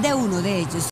de uno de ellos.